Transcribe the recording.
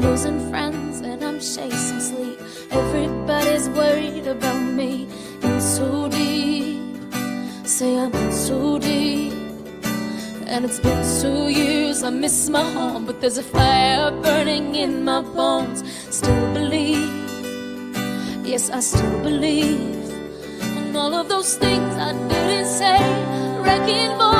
losing friends and I'm chasing sleep. Everybody's worried about me. In so deep, say I'm in so deep. And it's been two years, I miss my home, but there's a fire burning in my bones. Still believe, yes, I still believe. And all of those things I didn't say, wrecking balls